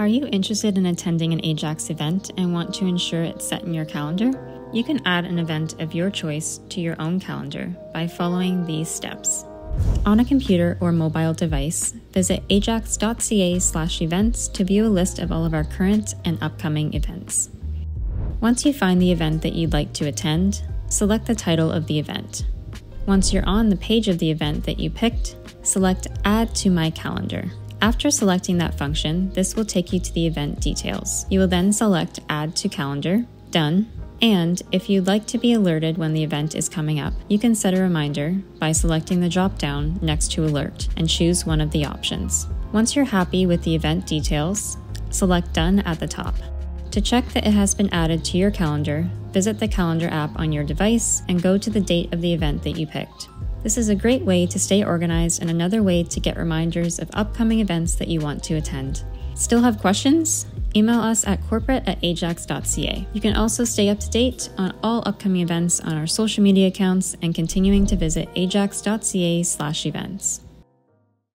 Are you interested in attending an Ajax event and want to ensure it's set in your calendar? You can add an event of your choice to your own calendar by following these steps. On a computer or mobile device, visit ajax.ca/events to view a list of all of our current and upcoming events. Once you find the event that you'd like to attend, select the title of the event. Once you're on the page of the event that you picked, select Add to My Calendar. After selecting that function, this will take you to the event details. You will then select Add to Calendar, Done, and if you'd like to be alerted when the event is coming up, you can set a reminder by selecting the drop down next to Alert and choose one of the options. Once you're happy with the event details, select Done at the top. To check that it has been added to your calendar, visit the Calendar app on your device and go to the date of the event that you picked. This is a great way to stay organized and another way to get reminders of upcoming events that you want to attend. Still have questions? Email us at corporate at ajax.ca. You can also stay up to date on all upcoming events on our social media accounts and continuing to visit ajax.ca slash events.